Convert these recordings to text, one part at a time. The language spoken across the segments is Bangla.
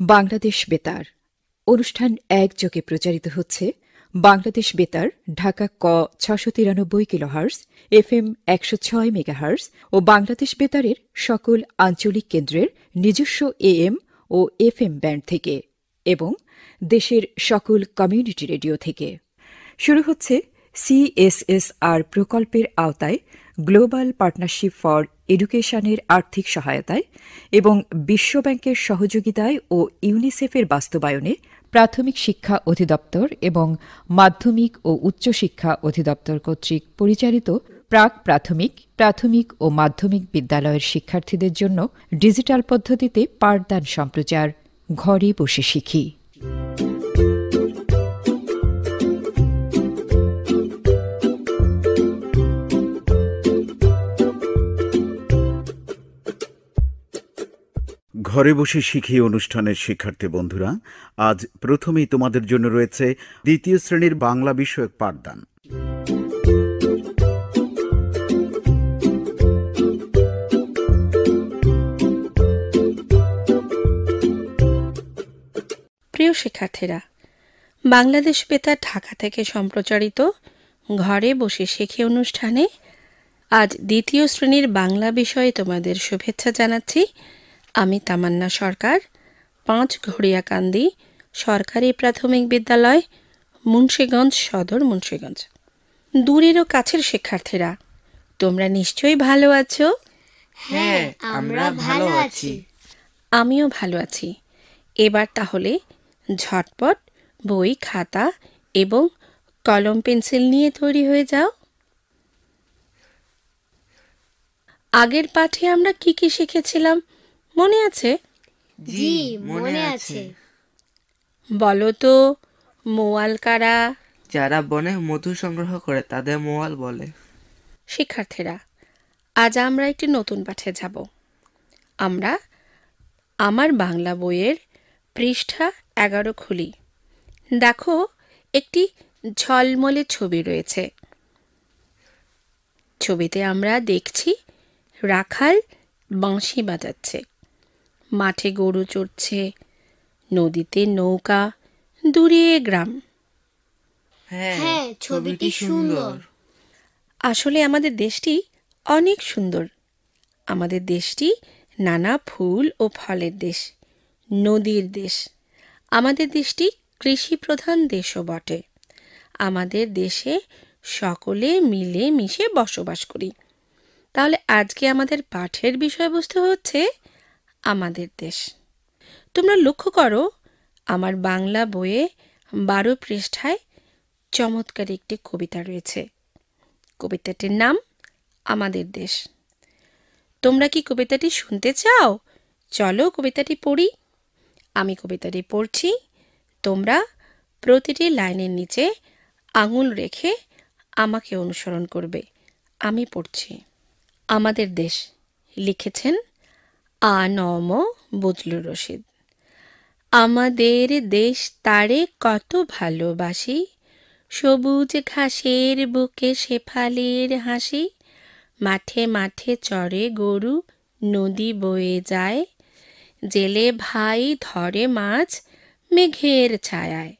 বাংলাদেশ বেতার। অনুষ্ঠান একযোগে প্রচারিত হচ্ছে বাংলাদেশ বেতার, ঢাকা ক ছশো তিরানব্বই কিলোহার্স এফএম একশো ছয় মেগাহার্স ও বাংলাদেশ বেতারের সকল আঞ্চলিক কেন্দ্রের নিজস্ব এএম ও এফএম ব্যান্ড থেকে এবং দেশের সকল কমিউনিটি রেডিও থেকে। শুরু হচ্ছে সিএসএসআর প্রকল্পের আওতায় গ্লোবাল পার্টনারশিপ ফর এডুকেশনের আর্থিক সহায়তায় এবং বিশ্বব্যাংকের সহযোগিতায় ও ইউনিসেফের বাস্তবায়নে প্রাথমিক শিক্ষা অধিদপ্তর এবং মাধ্যমিক ও উচ্চশিক্ষা অধিদপ্তর কর্তৃক পরিচালিত প্রাক প্রাথমিক প্রাথমিক ও মাধ্যমিক বিদ্যালয়ের শিক্ষার্থীদের জন্য ডিজিটাল পদ্ধতিতে পাঠদান সম্প্রচার, ঘরে বসে শিখি। ঘরে বসে শিখি অনুষ্ঠানের শিক্ষার্থী বন্ধুরা, আজ প্রথমেই তোমাদের জন্য রয়েছে দ্বিতীয় শ্রেণির বাংলা বিষয়ক পাঠদান। প্রিয় শিক্ষার্থীরা, বাংলাদেশ বেতার ঢাকা থেকে সম্প্রচারিত ঘরে বসে শেখে অনুষ্ঠানে আজ দ্বিতীয় শ্রেণির বাংলা বিষয়ে তোমাদের শুভেচ্ছা জানাচ্ছি। আমি তামান্না সরকার পাঁচ ঘড়িয়াকান্দি সরকারি প্রাথমিক বিদ্যালয় মুন্সীগঞ্জ সদর মুন্সীগঞ্জ। দূরেরও কাছের শিক্ষার্থীরা তোমরা নিশ্চয়ই ভালো আছো? হ্যাঁ আমরা ভালো আছি। আমিও ভালো আছি। এবার তাহলে ঝটপট বই খাতা এবং কলম পেন্সিল নিয়ে তৈরি হয়ে যাও। আগের পাঠে আমরা কি কি শিখেছিলাম? মনে আছে? জি মনে আছে। বলো তো মোয়াল কারা? যারা বনে মধু সংগ্রহ করে তাদের মোয়াল বলে। শিক্ষার্থীরা আজ আমরা একটি নতুন পাঠে যাব। আমরা আমার বাংলা বইয়ের পৃষ্ঠা এগারো খুলি। দেখো একটি ঝলমলে ছবি রয়েছে। ছবিতে আমরা দেখছি রাখাল বাঁশি বাজাচ্ছে। মাঠে গরু চড়ছে। নদীতে নৌকা দূরে গ্রাম। হ্যাঁ ছবিটি সুন্দর। আসলে আমাদের দেশটি অনেক সুন্দর। আমাদের দেশটি নানা ফুল ও ফলের দেশ নদীর দেশ। আমাদের দেশটি কৃষি প্রধান দেশও বটে। আমাদের দেশে সকলে মিলে মিশে বসবাস করি। তাহলে আজকে আমাদের পাঠের বিষয়বস্তু হচ্ছে আমাদের দেশ। তোমরা লক্ষ্য করো, আমার বাংলা বইয়ে বারো পৃষ্ঠায় চমৎকার একটি কবিতা রয়েছে। কবিতাটির নাম আমাদের দেশ। তোমরা কি কবিতাটি শুনতে চাও? চলো কবিতাটি পড়ি। আমি কবিতাটি পড়ছি। তোমরা প্রতিটি লাইনের নিচে আঙুল রেখে আমাকে অনুসরণ করবে। আমি পড়ছি। আমাদের দেশ লিখেছেন আ নম বজলুর রশিদ। আমাদের দেশ তারে কত ভালোবাসি, সবুজ ঘাসের বুকে শেফালির হাসি, মাঠে মাঠে চড়ে গরু নদী বয়ে যায়, জেলে ভাই ধরে মাছ মেঘের ছায়ায়।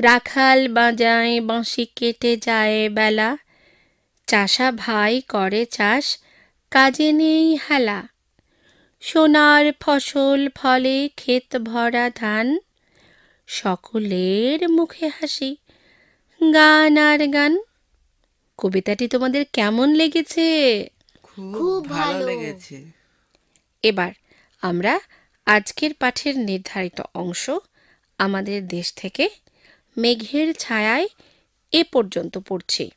রাখাল বাজায় বাঁশি কেটে যায় বেলা, চাষা ভাই করে চাষ, কাজে নেই হেলা। সোনার ফসল ফলে ক্ষেত ভরা ধান। সকলের মুখে হাসি গান আর গান। কবিতাটি তোমাদের কেমন লেগেছে? খুব ভালো লেগেছে। এবার আমরা আজকের পাঠের নির্ধারিত অংশ আমাদের দেশ থেকে মেঘের ছায়ায় এ পর্যন্ত পড়ছি।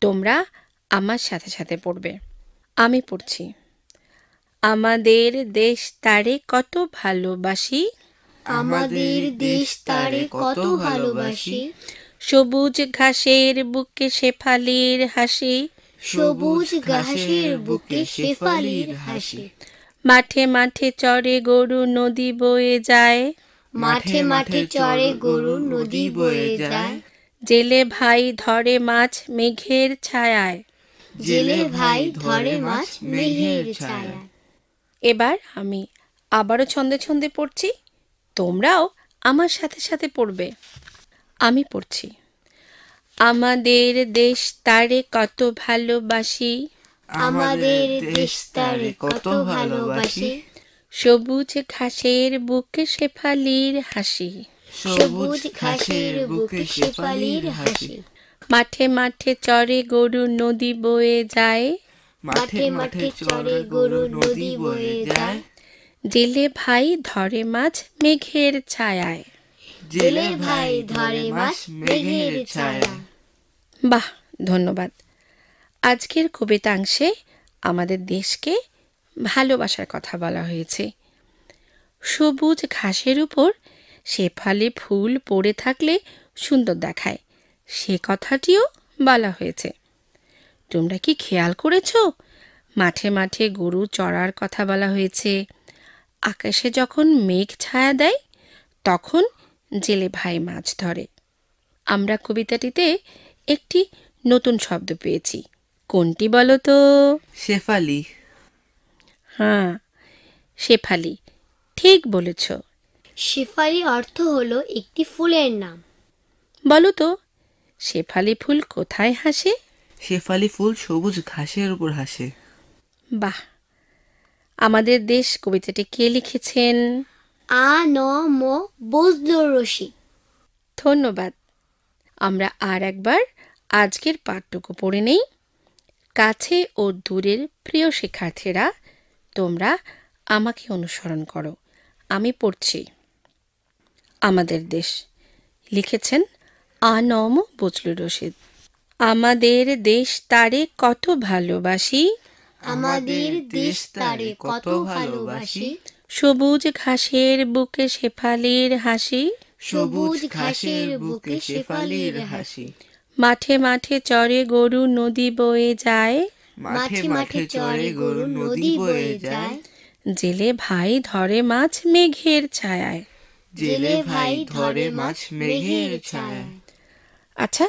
তোমরা আমার সাথে সাথে পড়বে। আমি পড়ছি। আমাদের দেশ তারে কত ভালোবাসি? আমাদের দেশ তারে কত ভালোবাসি? সবুজ ঘাসের বুকে শেফালির হাসি। সবুজ ঘাসের বুকে শেফালির হাসি। মাঠে মাঠে চড়ে গরু নদী বয়ে যায়। মাঠে মাঠে চড়ে গরু নদী বয়ে যায়। জেলে ভাই ধরে মাছ মেঘের ছায়ায়। জেলে ভাই ধরে মাছ মেঘের ছায়া এবার আমি আবারও ছন্দে ছন্দে পড়ছি। তোমরাও আমার সাথে সাথে পড়বে। আমি পড়ছি। আমাদের দেশ তারে কত ভালোবাসি। আমাদের দেশ তারে কত ভালোবাসি। সবুজ ঘাসের বুকে শেফালির হাসি। সবুজ ঘাসের বুকে শেফালির হাসি। মাঠে মাঠে চরে গরু নদী বয়ে যায়। মাঠে মাঠে চড়ে গরু নদী বয়ে যায়। জেলে ভাই ধরে মাছ মেঘের ছায়ায়। জেলে ভাই ধরে মাছ মেঘের ছায়া বাহ ধন্যবাদ। আজকের কবিতাংশে আমাদের দেশকে ভালোবাসার কথা বলা হয়েছে। সবুজ ঘাসের উপর শেফালি ফুল পড়ে থাকলে সুন্দর দেখায়। সে কথাটিও বলা হয়েছে। তোমরা কি খেয়াল করেছ? মাঠে মাঠে গরু চড়ার কথা বলা হয়েছে। আকাশে যখন মেঘ ছায়া দেয় তখন জেলে ভাই মাছ ধরে। আমরা কবিতাটিতে একটি নতুন শব্দ পেয়েছি। কোনটি বলো তো? শেফালি। হ্যাঁ শেফালি ঠিক বলেছ। শেফালি অর্থ হলো একটি ফুলের নাম। বলো তো শেফালি ফুল কোথায় হাসে? শেফালি ফুল সবুজ ঘাসের উপর হাসে। বাহ আমাদের দেশ কবিতাটি কে লিখেছেন? আ ন ম বজলুর রশিদ। ধন্যবাদ। আমরা আর একবার আজকের পাঠটুকু পড়ে নেই। কাছে ও দূরের প্রিয় শিক্ষার্থীরা তোমরা আমাকে অনুসরণ করো। আমি পড়ছি। আমাদের দেশ লিখেছেন আনম বজলুর রশিদ। আমাদের দেশ তারে কত ভালোবাসি? আমাদের দেশ তারে কত ভালোবাসি? সবুজ ঘাসের বুকে শেফালির হাসি। সবুজ ঘাসের বুকে শেফালির হাসি। মাঠে মাঠে চরে গরু নদী বয়ে যায়। মাঠে মাঠে চড়ে গরু নদী বয়ে যায়। জেলে ভাই ধরে মাছ মেঘের ছায়ায়। জেলে ভাই ধরে মাছ মেঘের ছায়া আচ্ছা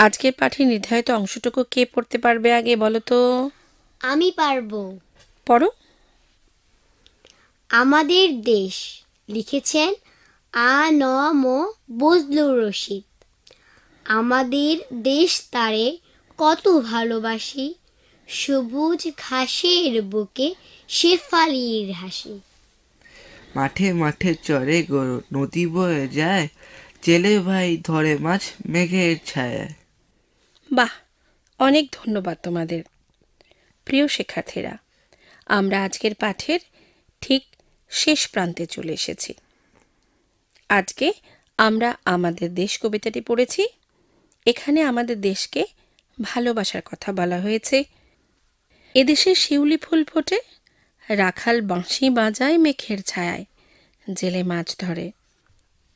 আজকের পাঠে নির্ধারিত অংশটুকু কে পড়তে পারবে আগে বলো তো? আমি পারব। পড়ো। আমাদের দেশ লিখেছেন আ ন ম বজলুর রশিদ। আমাদের দেশ তারে কত ভালোবাসি সবুজ ঘাসের বুকে শেফালির হাসি। মাঠে মাঠে চরে গরু নদী বয়ে যায় জেলে ভাই ধরে মাছ মেঘের ছায়ায়। বাহ, অনেক ধন্যবাদ তোমাদের। প্রিয় শিক্ষার্থীরা, আমরা আজকের পাঠের ঠিক শেষ প্রান্তে চলে এসেছি। আজকে আমরা আমাদের দেশ কবিতাটি পড়েছি। এখানে আমাদের দেশকে ভালোবাসার কথা বলা হয়েছে। এদেশে শিউলি ফুল ফোটে, রাখাল বাঁশি বাজায় মেঘের ছায়ায়, জেলে মাছ ধরে।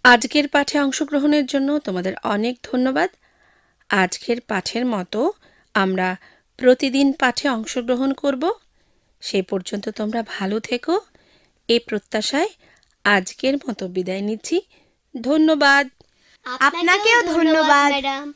আজকের পাঠে অংশগ্রহণের জন্য তোমাদের অনেক ধন্যবাদ। আজকের পাঠের মতো আমরা প্রতিদিন পাঠে অংশগ্রহণ করব। সে পর্যন্ত তোমরা ভালো থেকো। এই প্রত্যাশায় আজকের মতো বিদায় নিচ্ছি। ধন্যবাদ। আপনাকেও ধন্যবাদ ম্যাডাম।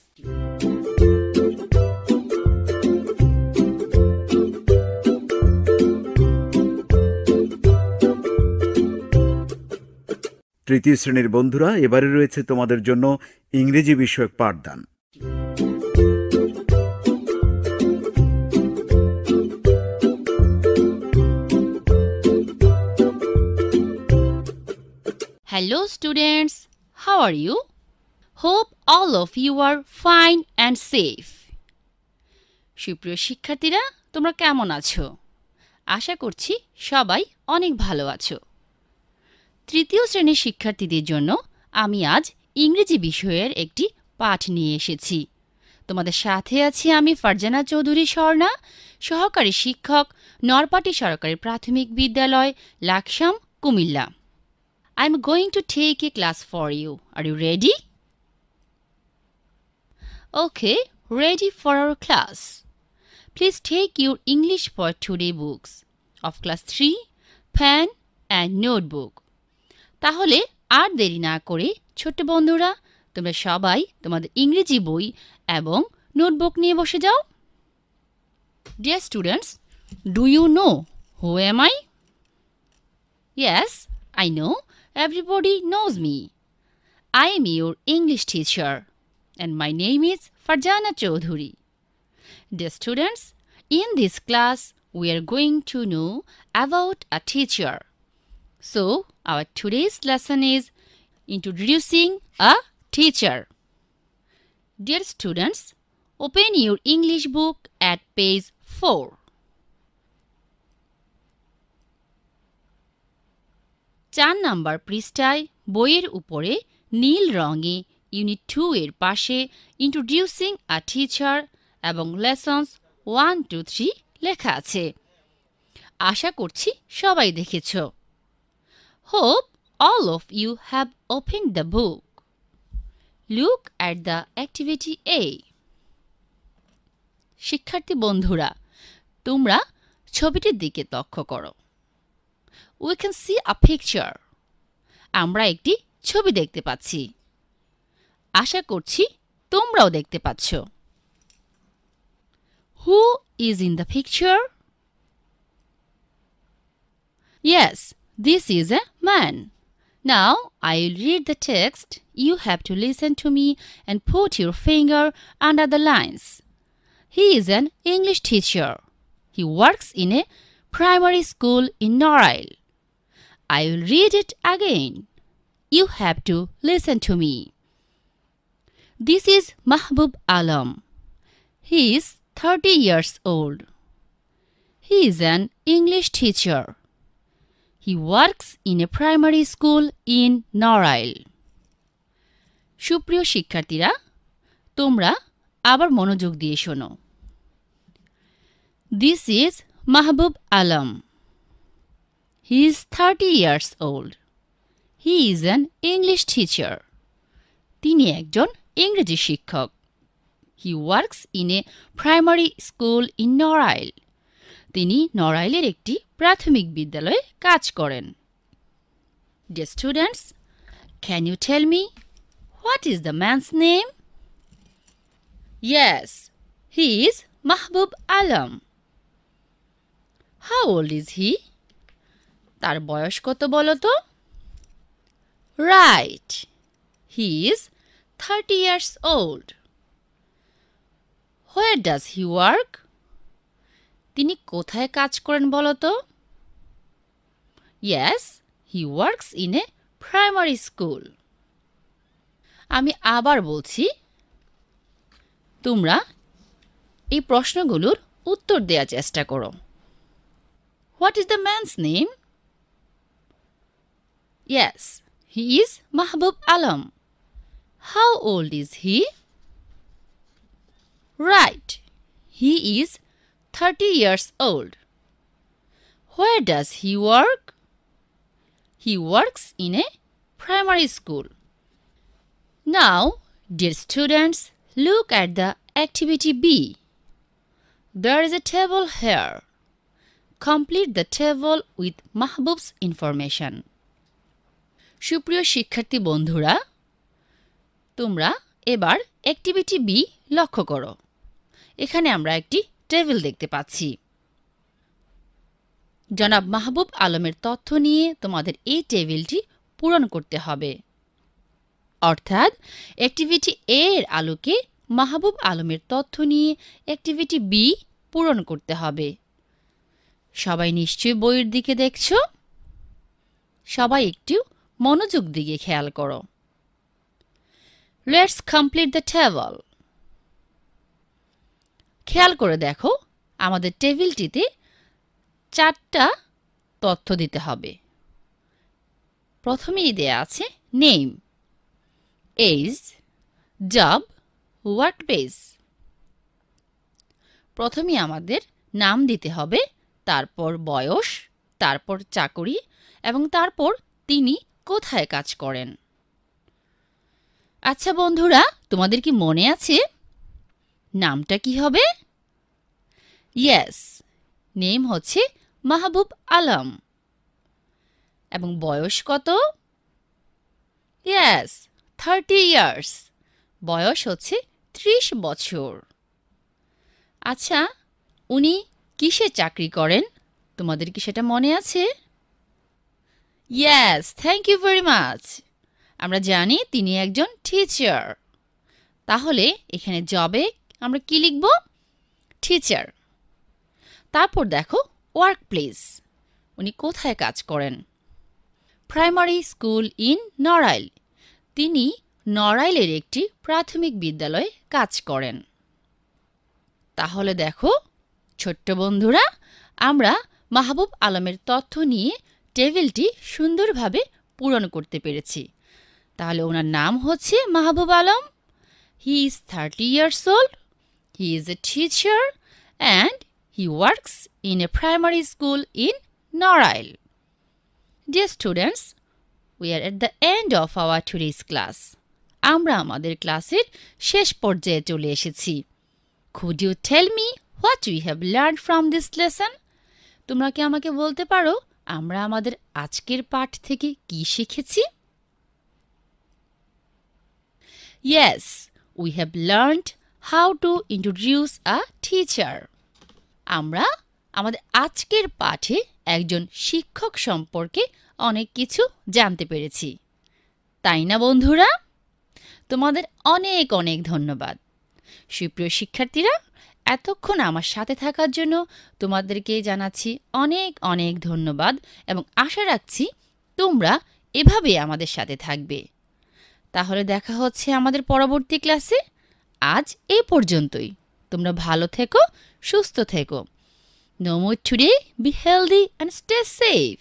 তৃতীয় শ্রেণির বন্ধুরা এবারে রয়েছে তোমাদের জন্য ইংরেজি বিষয়ক পাঠদান। Hello, students. How are you? Hope all of you are fine and safe. সুপ্রিয় শিক্ষার্থীরা তোমরা কেমন আছো আশা করছি সবাই অনেক ভালো আছো তৃতীয় শ্রেণির শিক্ষার্থীদের জন্য আমি আজ ইংরেজি বিষয়ের একটি পাঠ নিয়ে এসেছি তোমাদের সাথে আছি আমি ফারজানা চৌধুরী স্বর্ণা সহকারী শিক্ষক নরপাটি সরকারি প্রাথমিক বিদ্যালয় Laksam Comilla I'm going to take a class for you. Are you ready? Okay, ready for our class. Please take your English for today books of class 3, pen and notebook. তাহলে আর দেরি না করে ছোট্ট বন্ধুরা তোমরা সবাই তোমাদের ইংরেজি বই এবং নোটবুক নিয়ে বসে যাও dear students do you know who am I Yes, I know. Everybody knows me. I am your English teacher, and my name is Farjana Chaudhuri. Dear students, in this class, we are going to know about a teacher. So, our today's lesson is introducing a teacher. Dear students, open your English book at page 4. চার নাম্বার পৃষ্ঠায় বইয়ের উপরে নীল রঙে ইউনিট টু এর পাশে ইন্ট্রোডিউসিং আ টিচার এবং লেসন্স ওয়ান টু থ্রি লেখা আছে। আশা করছি সবাই দেখেছ। Hope all of you have open the book look at the activity এ শিক্ষার্থী বন্ধুরা, তোমরা ছবিটির দিকে লক্ষ্য করো। We can see a picture আমরা একটি ছবি দেখতে পাচ্ছি আশা করছি তোমরাও দেখতে পাচ্ছ who is in the picture Yes, this is a man. Now I will read the text. You have to listen to me and put your finger under the lines. He is an English teacher. He works in a primary school in Norail. I will read it again. You have to listen to me. This is Mahbub Alam. He is 30 years old. He is an English teacher. He works in a primary school in Norail. সুপ্রিয় শিক্ষার্থীরা তোমরা আবার মনোযোগ দিয়ে শোনো this is Mahbub Alam he is thirty years old he is an English teacher তিনি একজন ইংরেজি শিক্ষক। He works in a primary school in Narail তিনি নড়াইলের একটি প্রাথমিক বিদ্যালয়ে কাজ করেন। Dear students can you tell me what is the man's name yes he is Mahbub Alam how old is he তার বয়স কত বলো তো right he is thirty years old where does he work তিনি কোথায় কাজ করেন বলো তো yes he works in a primary school আমি আবার বলছি, তোমরা এই প্রশ্নগুলোর উত্তর দেওয়ার চেষ্টা করো। What is the man's name Yes, he is Mahbub Alam. How old is he? Right, he is 30 years old. Where does he work? He works in a primary school. Now, dear students, look at the activity B. There is a table here. Complete the table with Mahbub's information. সুপ্রিয় শিক্ষার্থী বন্ধুরা, তোমরা এবার অ্যাক্টিভিটি বি লক্ষ্য করো। এখানে আমরা একটি টেবিল দেখতে পাচ্ছি। জনাব মাহবুব আলমের তথ্য নিয়ে তোমাদের এই টেবিলটি পূরণ করতে হবে। অর্থাৎ অ্যাক্টিভিটি এ এর আলোকে মাহবুব আলমের তথ্য নিয়ে অ্যাক্টিভিটি বি পূরণ করতে হবে। সবাই নিশ্চয়ই বইয়ের দিকে দেখছ? সবাই একটু মনোযোগ দিকে খেয়াল করো। লেটস কমপ্লিট দ্য টেবল খেয়াল করে দেখো, আমাদের টেবিলটিতে চারটা তথ্য দিতে হবে। প্রথমেই দেয়া আছে name age job work base প্রথমে আমাদের নাম দিতে হবে, তারপর বয়স, তারপর চাকরি এবং তারপর তিনি কোথায় কাজ করেন? আচ্ছা বন্ধুরা, তোমাদের কি মনে আছে? নামটা কি হবে? ইয়েস, নেম হচ্ছে মাহবুব আলম। এবং বয়স কত? Yes, thirty years. বয়স হচ্ছে ত্রিশ বছর। আচ্ছা উনি কিসে চাকরি করেন? তোমাদের কি সেটা মনে আছে? Yes thank you very much আমরা জানি তিনি একজন টিচার তাহলে এখানে জবে আমরা কি লিখব? টিচার তারপর দেখো ওয়ার্ক প্লেস উনি কোথায় কাজ করেন? প্রাইমারি স্কুল ইন নড়াইল তিনি নড়াইলের একটি প্রাথমিক বিদ্যালয়ে কাজ করেন। তাহলে দেখো, ছোট্ট বন্ধুরা, আমরা মাহবুব আলমের তথ্য নিয়ে টেবিলটি সুন্দরভাবে পূরণ করতে পেরেছি। তাহলে ওনার নাম হচ্ছে Mahbub Alam. He is thirty years old he is a teacher and he works in a primary school in Narail dear students we are at the end of our today's class আমরা আমাদের ক্লাসের শেষ পর্যায়ে চলে এসেছি। Could you tell me what we have learned from this lesson? তোমরা কি আমাকে বলতে পারো আমরা আমাদের আজকের পাঠ থেকে কি শিখেছি? Yes, we have learned how to introduce a teacher. আমরা আমাদের আজকের পাঠে একজন শিক্ষক সম্পর্কে অনেক কিছু জানতে পেরেছি। তাই না বন্ধুরা? তোমাদের অনেক অনেক ধন্যবাদ। সুপ্রিয় শিক্ষার্থীরা এতক্ষণ আমার সাথে থাকার জন্য তোমাদেরকে জানাচ্ছি অনেক অনেক ধন্যবাদ এবং আশা রাখছি তোমরা এভাবে আমাদের সাথে থাকবে। তাহলে দেখা হচ্ছে আমাদের পরবর্তী ক্লাসে। আজ এ পর্যন্তই। তোমরা ভালো থেকো সুস্থ থেকো। No more today be healthy and stay safe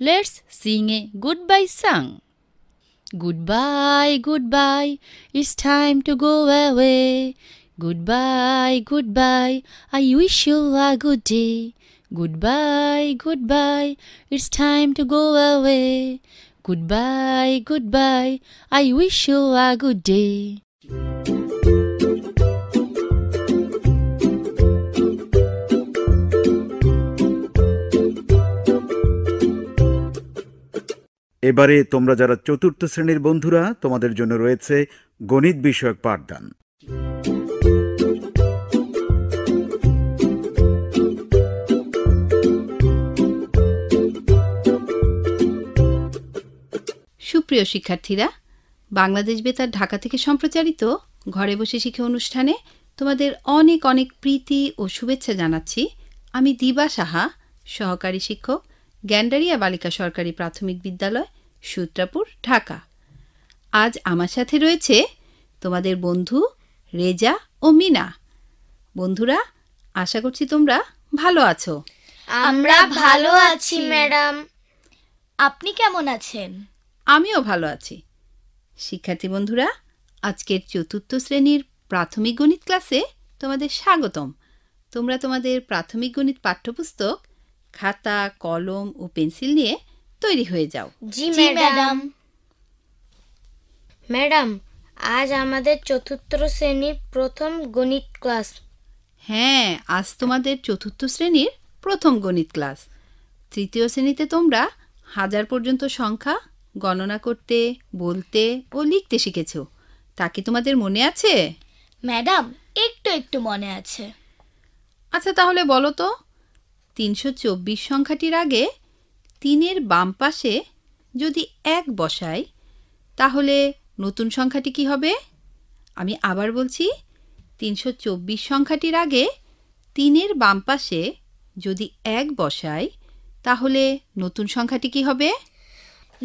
let's sing a goodbye song Goodbye, goodbye, it's time to go away. Goodbye, goodbye, I wish you a good day. Goodbye, goodbye, it's time to go away. Goodbye, goodbye, I wish you a good day. এবারে তোমরা যারা চতুর্থ শ্রেণির বন্ধুরা তোমাদের জন্য রয়েছে গণিত বিষয়ক পাঠদান সুপ্রিয় শিক্ষার্থীরা, বাংলাদেশ বেতার ঢাকা থেকে সম্প্রচারিত ঘরে বসে শিখে অনুষ্ঠানে তোমাদের অনেক অনেক প্রীতি ও শুভেচ্ছা জানাচ্ছি। আমি দিবা সাহা, সহকারী শিক্ষক, গ্যান্ডারিয়া বালিকা সরকারি প্রাথমিক বিদ্যালয়, সূত্রাপুর, ঢাকা। আজ আমার সাথে রয়েছে তোমাদের বন্ধু রেজা ও মিনা। বন্ধুরা, আশা করছি তোমরা ভালো আছো। আমরা ভালো আছি, ম্যাডাম। আপনি কেমন আছেন? আমিও ভালো আছি। শিক্ষার্থী বন্ধুরা আজকের চতুর্থ শ্রেণির প্রাথমিক গণিত ক্লাসে তোমাদের স্বাগতম। তোমরা তোমাদের প্রাথমিক গণিত পাঠ্যপুস্তক খাতা কলম ও পেন্সিল নিয়ে তৈরি হয়ে যাও। জি ম্যাডাম। ম্যাডাম আজ আমাদের চতুর্থ শ্রেণির প্রথম গণিত ক্লাস। হ্যাঁ আজ তোমাদের চতুর্থ শ্রেণির প্রথম গণিত ক্লাস। তৃতীয় শ্রেণীতে তোমরা হাজার পর্যন্ত সংখ্যা গণনা করতে বলতে ও লিখতে শিখেছ। তা কি তোমাদের মনে আছে? ম্যাডাম একটু একটু মনে আছে। আচ্ছা তাহলে বলো তো তিনশো চব্বিশ সংখ্যাটির আগে তিনের বাম পাশে যদি এক বসাই তাহলে নতুন সংখ্যাটি কি হবে? আমি আবার বলছি তিনশো চব্বিশ সংখ্যাটির আগে তিনের বাম পাশে যদি এক বসাই তাহলে নতুন সংখ্যাটি কি হবে?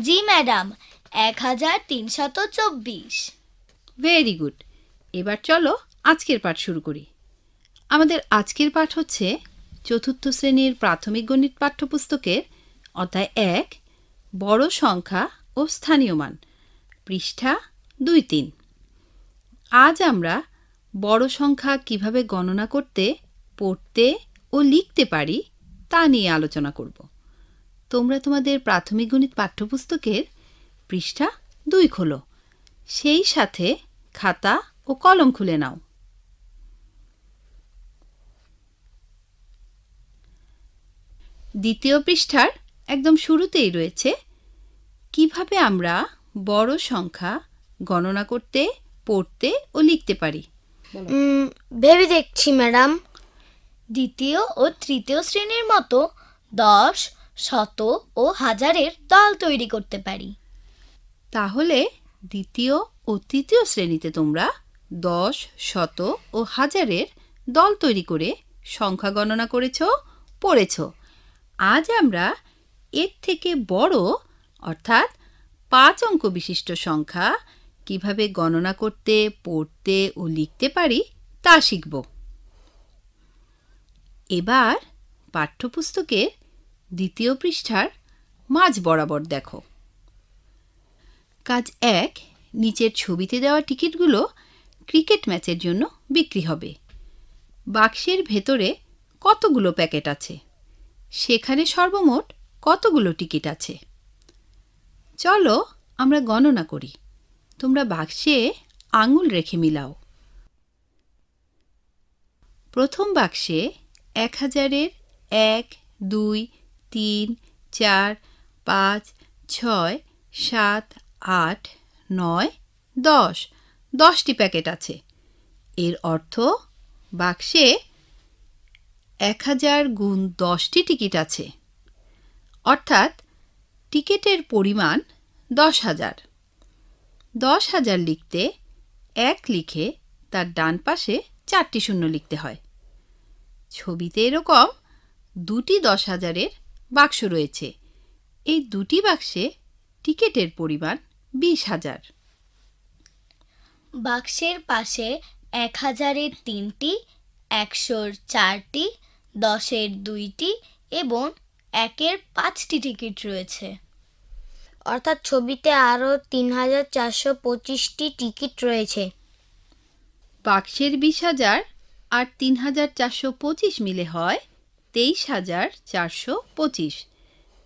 জি, ম্যাডাম। এক হাজার তিনশত চব্বিশ। Very good. এবার চলো আজকের পাঠ শুরু করি। আমাদের আজকের পাঠ হচ্ছে চতুর্থ শ্রেণির প্রাথমিক গণিত পাঠ্যপুস্তকের অধ্যায় এক, বড় সংখ্যা ও স্থানীয় মান, পৃষ্ঠা দুই তিন। আজ আমরা বড় সংখ্যা কীভাবে গণনা করতে, পড়তে ও লিখতে পারি তা নিয়ে আলোচনা করব। তোমরা তোমাদের প্রাথমিক গণিত পাঠ্যপুস্তকের পৃষ্ঠা দুই খোলো। সেই সাথে খাতা ও কলম খুলে নাও। দ্বিতীয় পৃষ্ঠার একদম শুরুতেই রয়েছে কীভাবে আমরা বড় সংখ্যা গণনা করতে পড়তে ও লিখতে পারি? ভেবে দেখছি ম্যাডাম। দ্বিতীয় ও তৃতীয় শ্রেণির মতো দশ শত ও হাজারের দল তৈরি করতে পারি। তাহলে দ্বিতীয় ও তৃতীয় শ্রেণীতে তোমরা দশ, শত ও হাজারের দল তৈরি করে সংখ্যা গণনা করেছ, পড়েছ। আজ আমরা এর থেকে বড়, অর্থাৎ পাঁচ অঙ্ক বিশিষ্ট সংখ্যা কীভাবে গণনা করতে, পড়তে ও লিখতে পারি তা শিখব। এবার পাঠ্যপুস্তকের দ্বিতীয় পৃষ্ঠার মাঝ বরাবর দেখো। কাজ এক, নিচের ছবিতে দেওয়া টিকিটগুলো ক্রিকেট ম্যাচের জন্য বিক্রি হবে। বাক্সের ভেতরে কতগুলো প্যাকেট আছে? সেখানে সর্বমোট কতগুলো টিকিট আছে? চলো আমরা গণনা করি। তোমরা বাক্সে আঙুল রেখে মিলাও। প্রথম বাক্সে এক হাজারের এক, দুই তিন, চার, পাঁচ, ছয়, সাত, আট, নয়, দশ। দশটি প্যাকেট আছে। এর অর্থ বাক্সে এক হাজার গুণ দশটি টিকিট আছে। অর্থাৎ টিকিটের পরিমাণ দশ হাজার। দশ হাজার লিখতে এক লিখে তার ডান পাশে চারটি শূন্য লিখতে হয়। ছবিতে এরকম দুটি দশ হাজারের বাক্স রয়েছে। এই দুটি বাক্সে টিকিটের পরিমাণ বিশ হাজার। বাক্সের পাশে এক হাজারের তিনটি একশোর চারটি দশের দুইটি এবং একের পাঁচটি টিকিট রয়েছে। অর্থাৎ ছবিতে আরও তিন হাজার চারশো পঁচিশটি টিকিট রয়েছে। বাক্সের বিশ হাজার আর তিন হাজার চারশো পঁচিশ মিলে হয় তেইশ হাজার চারশো পঁচিশ।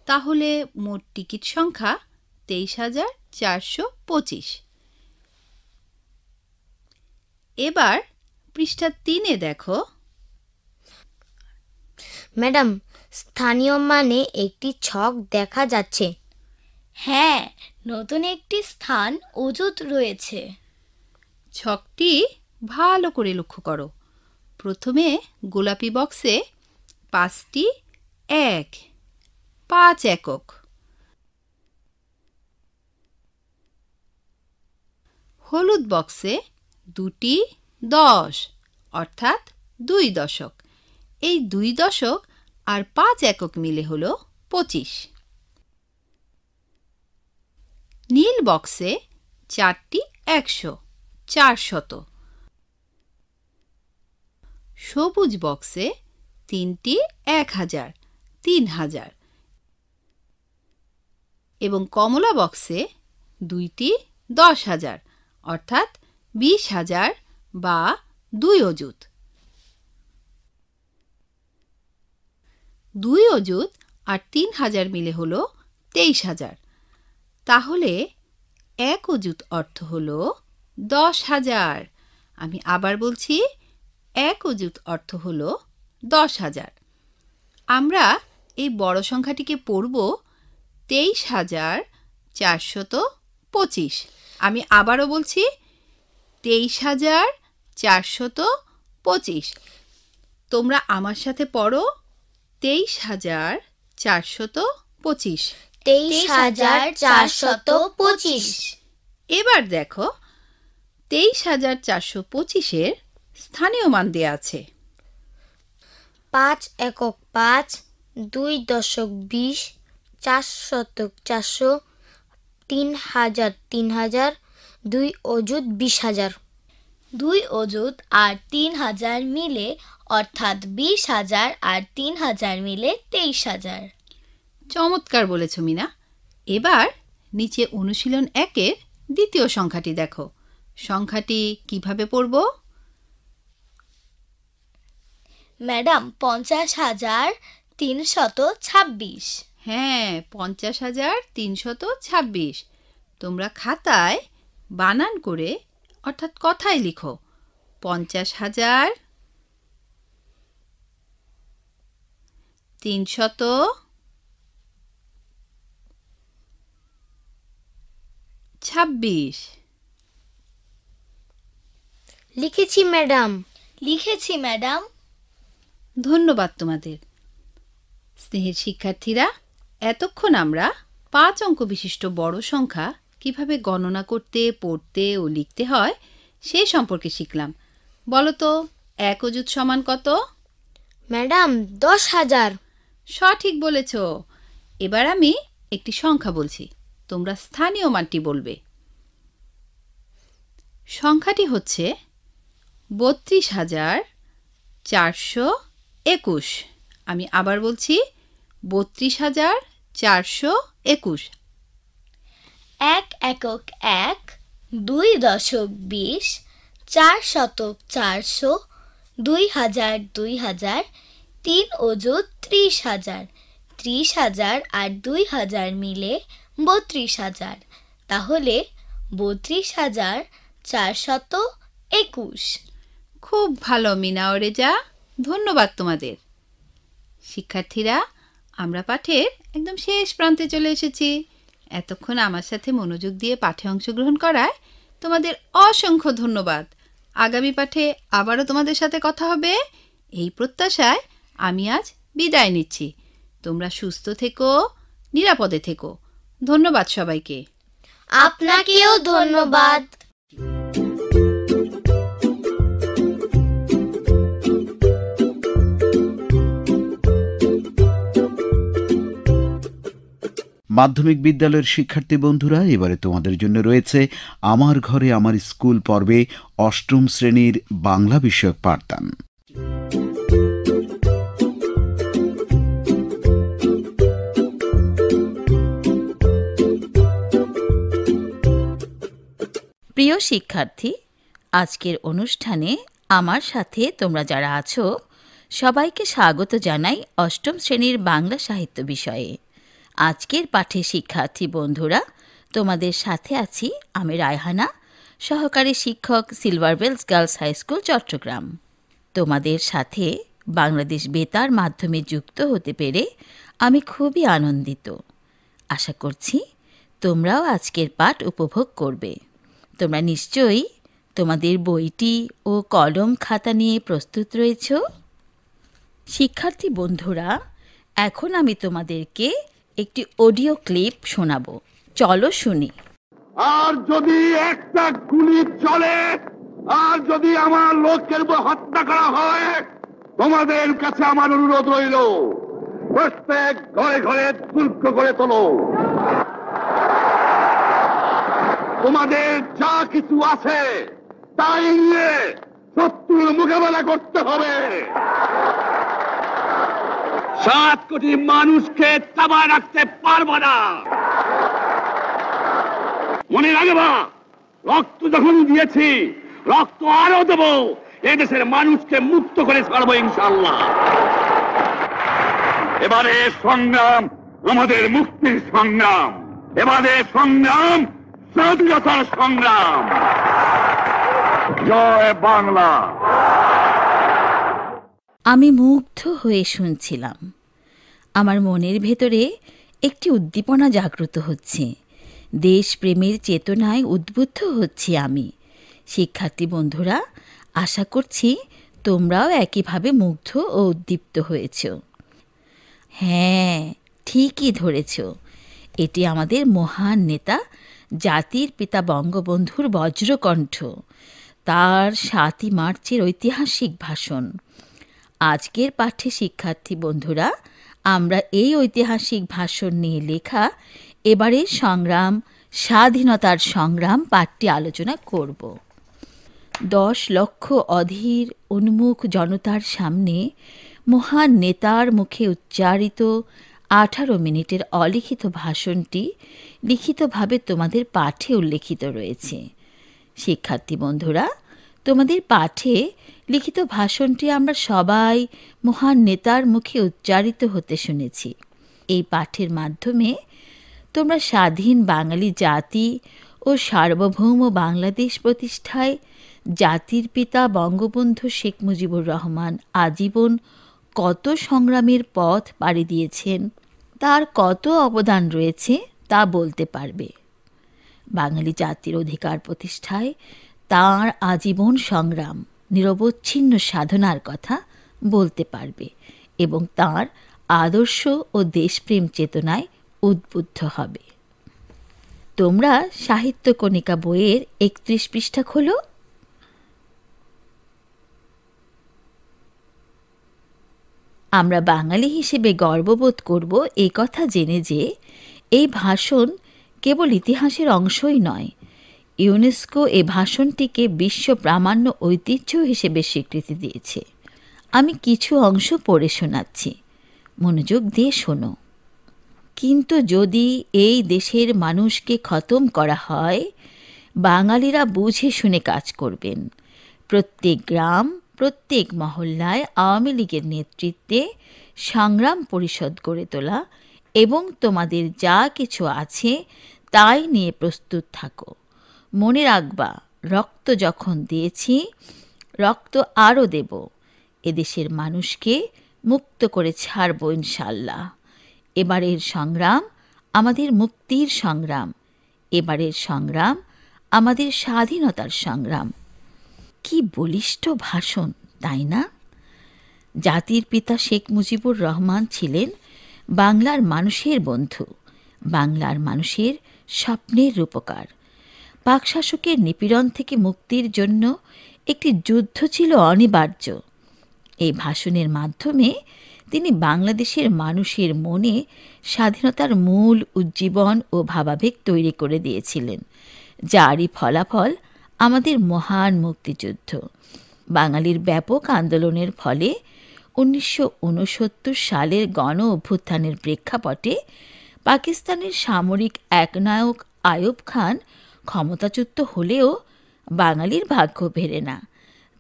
তাহলে মোট টিকিট সংখ্যা তেইশ হাজার চারশো পঁচিশ। এবার পৃষ্ঠা তিনে দেখো। ম্যাডাম স্থানীয় মানে একটি ছক দেখা যাচ্ছে। হ্যাঁ নতুন একটি স্থান অজুত রয়েছে। ছকটি ভালো করে লক্ষ্য করো। প্রথমে গোলাপি বক্সে পাঁচটি এক। পাঁচ একক। হলুদ বক্সে দুটি দশ, অর্থাৎ দুই দশক। এই দুই দশক আর পাঁচ একক মিলে হলো পঁচিশ। নীল বক্সে চারটি একশো, চারশত। সবুজ বক্সে তিনটি এক হাজার, তিন হাজার। এবং কমলা বক্সে দুইটি দশ হাজার, অর্থাৎ বিশ হাজার বা দুই অজুত দুই অজুত আর তিন হাজার মিলে হলো তেইশ হাজার। তাহলে এক অজুত অর্থ হলো দশ হাজার। আমি আবার বলছি, এক অজুত অর্থ হলো দশ হাজার। আমরা এই বড় সংখ্যাটিকে পড়ব তেইশ হাজার চারশত পঁচিশ। আমি আবারও বলছি তেইশ হাজার চারশত পঁচিশ। তোমরা আমার সাথে পড়ো তেইশ হাজার চারশত পঁচিশ। তেইশ হাজার চারশত পঁচিশ। এবার দেখো তেইশ হাজার চারশো পঁচিশের স্থানীয় মান দেয়া আছে। পাঁচ একক পাঁচ দুই দশক বিশ চার শতক চারশো তিন হাজার তিন হাজার দুই অযুত বিশ হাজার। দুই অজুত আর তিন হাজার মিলে অর্থাৎ বিশ হাজার আর তিন হাজার মিলে তেইশ হাজার। চমৎকার বলেছ মিনা। এবার নিচে অনুশীলন একের দ্বিতীয় সংখ্যাটি দেখো। সংখ্যাটি কীভাবে পড়ব? ম্যাডাম পঞ্চাশ হাজার তিনশত ছাব্বিশ। হ্যাঁ পঞ্চাশ হাজার তিনশত ছাব্বিশ। তোমরা খাতায় বানান করে অর্থাৎ কথায় লিখো পঞ্চাশ হাজার তিনশত ছাব্বিশ। লিখেছি ম্যাডাম। লিখেছি ম্যাডাম। ধন্যবাদ তোমাদের। স্নেহের শিক্ষার্থীরা এতক্ষণ আমরা পাঁচ অঙ্ক বিশিষ্ট বড় সংখ্যা কীভাবে গণনা করতে পড়তে ও লিখতে হয় সে সম্পর্কে শিখলাম। বলো তো এক অযুত সমান কত? ম্যাডাম দশ হাজার। সঠিক বলেছ। এবার আমি একটি সংখ্যা বলছি। তোমরা স্থানীয় মানটি বলবে। সংখ্যাটি হচ্ছে বত্রিশ হাজার চারশো একুশ। আমি আবার বলছি বত্রিশ হাজার চারশো একুশ। এক একক এক দুই দশক বিশ চার শতক চারশো দুই হাজার দুই হাজার তিন অযুত ত্রিশ হাজার ত্রিশ হাজার আর দুই হাজার মিলে বত্রিশ হাজার। তাহলে বত্রিশ হাজার চারশত একুশ। খুব ভালো মিনা ও রেজা। ধন্যবাদ তোমাদের। শিক্ষার্থীরা, আমরা পাঠের একদম শেষ প্রান্তে চলে এসেছি। এতক্ষণ আমার সাথে মনোযোগ দিয়ে পাঠে অংশগ্রহণ করায় তোমাদের অসংখ্য ধন্যবাদ। আগামী পাঠে আবারও তোমাদের সাথে কথা হবে। এই প্রত্যাশায় আমি আজ বিদায় নিচ্ছি। তোমরা সুস্থ থেকো, নিরাপদে থেকো। ধন্যবাদ সবাইকে। আপনাকেও ধন্যবাদ। মাধ্যমিক বিদ্যালয়ের শিক্ষার্থী বন্ধুরা, এবারে তোমাদের জন্য রয়েছে আমার ঘরে আমার স্কুল পর্বে অষ্টম শ্রেণির বাংলা বিষয়ক পাঠদান। প্রিয় শিক্ষার্থী, আজকের অনুষ্ঠানে আমার সাথে তোমরা যারা আছো, সবাইকে স্বাগত জানাই অষ্টম শ্রেণির বাংলা সাহিত্য বিষয়ে। আজকের পাঠে শিক্ষার্থী বন্ধুরা, তোমাদের সাথে আছি আমি রায়হানা, সহকারী শিক্ষক Silver Bells Girls High School Chittagong. তোমাদের সাথে বাংলাদেশ বেতার মাধ্যমে যুক্ত হতে পেরে আমি খুবই আনন্দিত। আশা করছি তোমরাও আজকের পাঠ উপভোগ করবে। তোমরা নিশ্চয়ই তোমাদের বইটি ও কলম খাতা নিয়ে প্রস্তুত রয়েছ? শিক্ষার্থী বন্ধুরা, এখন আমি তোমাদেরকে একটি অডিও ক্লিপ শোনাবো। চলো শুনি। আর যদি একটা গুলি চলে, আর যদি আমার লোকের উপর হত্যা করা হয়, তোমাদের কাছে আমার অনুরোধ রইল, প্রত্যেক ঘরে ঘরে দুর্গ করে তোলো। তোমাদের যা কিছু আছে, তাই নিয়ে শত্রুর মোকাবেলা করতে হবে। সাত কোটি মানুষকে চাবা রাখতে পারব না। মনে রাখবা রক্ত যখন দিয়েছি, রক্ত আরও দেব এদেশের মানুষকে মুক্ত করে ছাড়বো ইনশাল্লাহ এবারে সংগ্রাম আমাদের মুক্তির সংগ্রাম। এবারে সংগ্রাম স্বাধীনতার সংগ্রাম। জয় বাংলা। আমি মুগ্ধ হয়ে শুনছিলাম। আমার মনের ভেতরে একটি উদ্দীপনা জাগ্রত হচ্ছে। দেশপ্রেমের চেতনায় উদ্বুদ্ধ হচ্ছি আমি। শিক্ষার্থী বন্ধুরা, আশা করছি তোমরাও একইভাবে মুগ্ধ ও উদ্দীপ্ত হয়েছ। হ্যাঁ ঠিকই ধরেছ। এটি আমাদের মহান নেতা, জাতির পিতা বঙ্গবন্ধুর বজ্রকণ্ঠ। তার সাতই মার্চের ঐতিহাসিক ভাষণ। আজকের পাঠ্যে শিক্ষার্থী বন্ধুরা, আমরা এই ঐতিহাসিক ভাষণ নিয়ে লেখা এবারের সংগ্রাম, স্বাধীনতার সংগ্রাম পাঠটি আলোচনা করব। দশ লক্ষ অধীর উন্মুখ জনতার সামনে মহান নেতার মুখে উচ্চারিত আঠারো মিনিটের অলিখিত ভাষণটি লিখিতভাবে তোমাদের পাঠে উল্লেখিত রয়েছে। শিক্ষার্থী বন্ধুরা তোমাদের পাঠে লিখিত ভাষণটি আমরা সবাই মহান নেতার মুখে উচ্চারিত হতে শুনেছি। এই পাঠের মাধ্যমে তোমরা স্বাধীন বাঙালি জাতি ও সার্বভৌম বাংলাদেশ প্রতিষ্ঠায় জাতির পিতা বঙ্গবন্ধু শেখ মুজিবুর রহমান আজীবন কত সংগ্রামের পথ পাড়ি দিয়েছেন, তার কত অবদান রয়েছে তা বলতে পারবে। বাঙালি জাতির অধিকার প্রতিষ্ঠায় তাঁর আজীবন সংগ্রাম, নিরবচ্ছিন্ন সাধনার কথা বলতে পারবে এবং তাঁর আদর্শ ও দেশপ্রেম চেতনায় উদ্বুদ্ধ হবে। তোমরা সাহিত্য কণিকা বইয়ের একত্রিশ পৃষ্ঠা খোলো। আমরা বাঙালি হিসেবে গর্ববোধ করব এ কথা জেনে যে, এই ভাষণ কেবল ইতিহাসের অংশই নয় ইউনেস্কো এ ভাষণটিকে বিশ্ব প্রামাণ্য ঐতিহ্য হিসেবে স্বীকৃতি দিয়েছে। আমি কিছু অংশ পড়ে শোনাচ্ছি। মনোযোগ দিয়ে শোনো। কিন্তু যদি এই দেশের মানুষকে খতম করা হয়, বাঙালিরা বুঝে শুনে কাজ করবেন। প্রত্যেক গ্রাম, প্রত্যেক মহল্লায় আওয়ামী লীগের নেতৃত্বে সংগ্রাম পরিষদ গড়ে তোলা এবং তোমাদের যা কিছু আছে তাই নিয়ে প্রস্তুত থাকো। মনে রাখবা, রক্ত যখন দিয়েছি, রক্ত আরও দেব। এদেশের মানুষকে মুক্ত করে ছাড়ব ইনশাল্লাহ এবারের সংগ্রাম আমাদের মুক্তির সংগ্রাম। এবারের সংগ্রাম আমাদের স্বাধীনতার সংগ্রাম। কি বলিষ্ঠ ভাষণ, তাই না? জাতির পিতা শেখ মুজিবুর রহমান ছিলেন বাংলার মানুষের বন্ধু, বাংলার মানুষের স্বপ্নের রূপকার। পাক শাসকের নিপীড়ন থেকে মুক্তির জন্য একটি যুদ্ধ ছিল অনিবার্য। এই ভাষণের মাধ্যমে তিনি বাংলাদেশের মানুষের মনে স্বাধীনতার মূল উজ্জীবন ও ভাবাবেগ তৈরি করে দিয়েছিলেন, যারই ফলাফল আমাদের মহান মুক্তিযুদ্ধ। বাঙালির ব্যাপক আন্দোলনের ফলে উনিশশো উনসত্তর সালের গণ অভ্যুত্থানের প্রেক্ষাপটে পাকিস্তানের সামরিক একনায়ক আয়ুব খান ক্ষমতাচ্যুত হলেও বাঙালির ভাগ্য ফেরে না।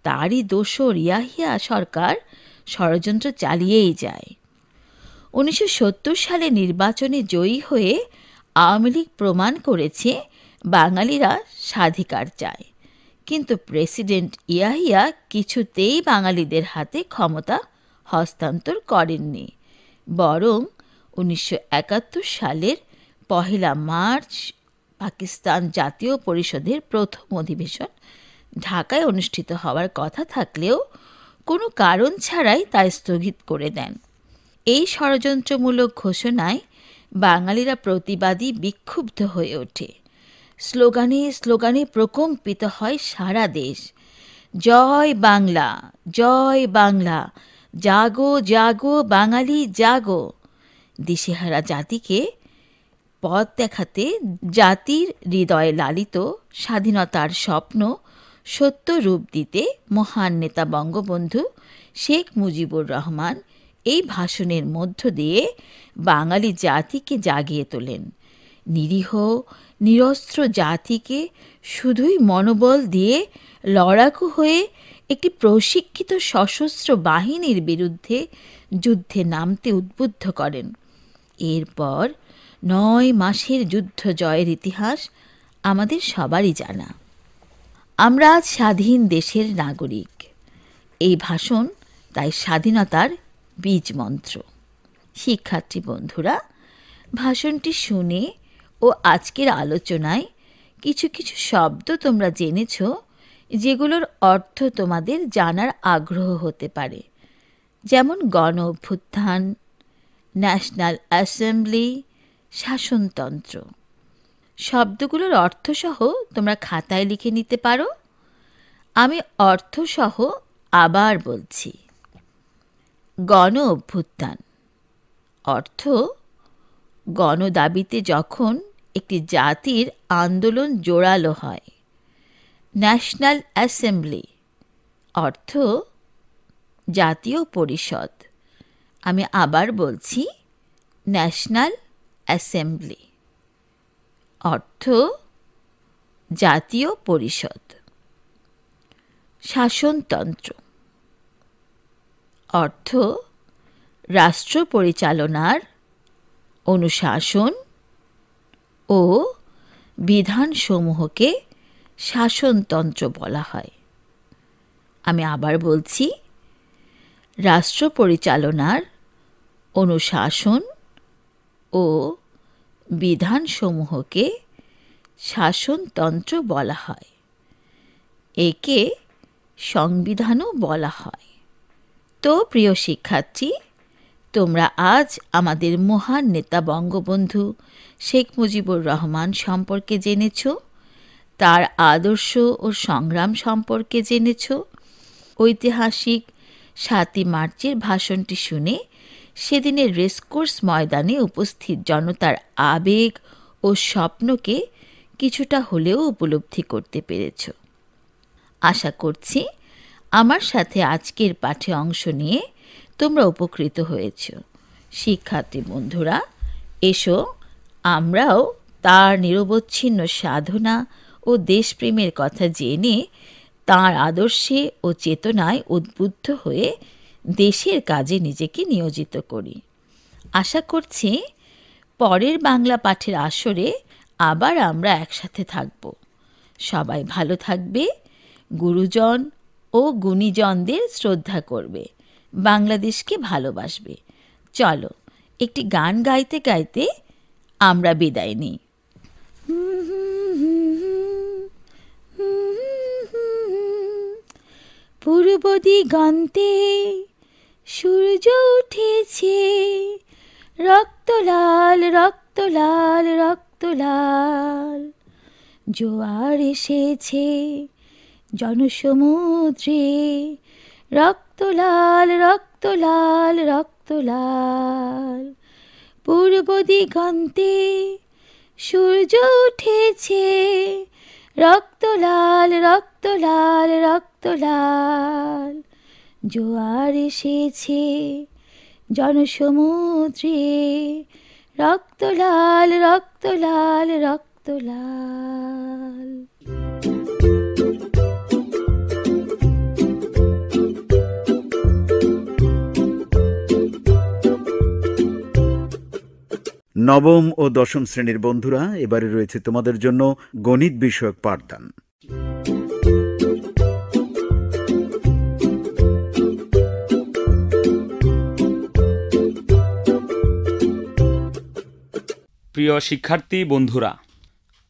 তারই দোসর ইয়াহিয়া সরকার ষড়যন্ত্র চালিয়েই যায়। উনিশশো সত্তর সালে নির্বাচনে জয়ী হয়ে আওয়ামী লীগ প্রমাণ করেছে বাঙালিরা স্বাধিকার চায়। কিন্তু প্রেসিডেন্ট ইয়াহিয়া কিছুতেই বাঙালিদের হাতে ক্ষমতা হস্তান্তর করেননি। বরং উনিশশো একাত্তর সালের পহেলা মার্চ পাকিস্তান জাতীয় পরিষদের প্রথম অধিবেশন ঢাকায় অনুষ্ঠিত হওয়ার কথা থাকলেও কোনো কারণ ছাড়াই তা স্থগিত করে দেন। এই ষড়যন্ত্রমূলক ঘোষণায় বাঙালিরা প্রতিবাদী বিক্ষুব্ধ হয়ে ওঠে। স্লোগানে স্লোগানে প্রকম্পিত হয় সারা দেশ। জয় বাংলা জয় বাংলা, জাগো জাগো বাঙালি, জাগো। দিশেহারা জাতিকে পথ দেখাতে জাতির হৃদয়ে লালিত স্বাধীনতার স্বপ্ন সত্য রূপ দিতে মহান নেতা বঙ্গবন্ধু শেখ মুজিবুর রহমান এই ভাষণের মধ্য দিয়ে বাঙালি জাতিকে জাগিয়ে তোলেন। নিরীহ, নিরস্ত্র জাতিকে শুধুই মনোবল দিয়ে লড়াকু হয়ে একটি প্রশিক্ষিত সশস্ত্র বাহিনীর বিরুদ্ধে যুদ্ধে নামতে উদ্বুদ্ধ করেন। এরপর নয় মাসের যুদ্ধ জয়ের ইতিহাস আমাদের সবারই জানা। আমরা আজ স্বাধীন দেশের নাগরিক। এই ভাষণ তাই স্বাধীনতার বীজ মন্ত্র। শিক্ষার্থী বন্ধুরা, ভাষণটি শুনে ও আজকের আলোচনায় কিছু কিছু শব্দ তোমরা জেনেছ, যেগুলোর অর্থ তোমাদের জানার আগ্রহ হতে পারে। যেমন গণ অভ্যুত্থান, ন্যাশনাল অ্যাসেম্বলি শাসনতন্ত্র। শব্দগুলোর অর্থসহ তোমরা খাতায় লিখে নিতে পারো। আমি অর্থসহ আবার বলছি। গণ অভ্যুত্থান। অর্থ, গণদাবিতে যখন একটি জাতির আন্দোলন জোরালো হয়। National assembly. অর্থ, জাতীয় পরিষদ। আমি আবার বলছি, ন্যাশনাল অ্যাসেম্বলি। অর্থ, জাতীয় পরিষদ। শাসনতন্ত্র। অর্থ, রাষ্ট্র পরিচালনার অনুশাসন ও বিধানসমূহকে শাসনতন্ত্র বলা হয়। আমি আবার বলছি, রাষ্ট্র পরিচালনার অনুশাসন ও বিধানসমূহকে শাসনতন্ত্র বলা হয়। একে সংবিধানও বলা হয়। তো প্রিয় শিক্ষার্থী, তোমরা আজ আমাদের মহান নেতা বঙ্গবন্ধু শেখ মুজিবুর রহমান সম্পর্কে জেনেছ, তার আদর্শ ও সংগ্রাম সম্পর্কে জেনেছ, ঐতিহাসিক সাতই মার্চের ভাষণটি শুনে সেদিনের রেসকোর্স ময়দানে উপস্থিত জনতার আবেগ ও স্বপ্নকে কিছুটা হলেও উপলব্ধি করতে পেরেছ। আশা করছি আমার সাথে আজকের পাঠে অংশ নিয়ে তোমরা উপকৃত হয়েছ। শিক্ষার্থী বন্ধুরা, এসো, আমরাও তার নিরবচ্ছিন্ন সাধনা ও দেশপ্রেমের কথা জেনে তার আদর্শে ও চেতনায় উদ্বুদ্ধ হয়ে দেশের কাজে নিজেকে নিয়োজিত করি। আশা করছি পরের বাংলা পাঠের আসরে আবার আমরা একসাথে থাকব। সবাই ভালো থাকবে, গুরুজন ও গুণীজনদের শ্রদ্ধা করবে, বাংলাদেশকে ভালোবাসবে। চলো, একটি গান গাইতে গাইতে আমরা বিদায় নিই। পূর্ব দিগন্তে সূর্য উঠেছে। রক্ত লাল রক্ত লাল রক্ত লাল। জোয়ার এসেছে জনসমুদ্রে। রক্ত লাল রক্ত লাল রক্ত লাল। পূর্ব দিগন্তে সূর্য উঠেছে। রক্ত লাল রক্ত লাল রক্ত লাল। জোয়ার এসেছে জনসমুদ্রে। রক্ত লাল রক্ত লাল রক্ত লাল। নবম ও দশম শ্রেণির বন্ধুরা, এবারে রয়েছে তোমাদের জন্য গণিত বিষয়ক পাঠদান। প্রিয় শিক্ষার্থী, বন্ধুরা,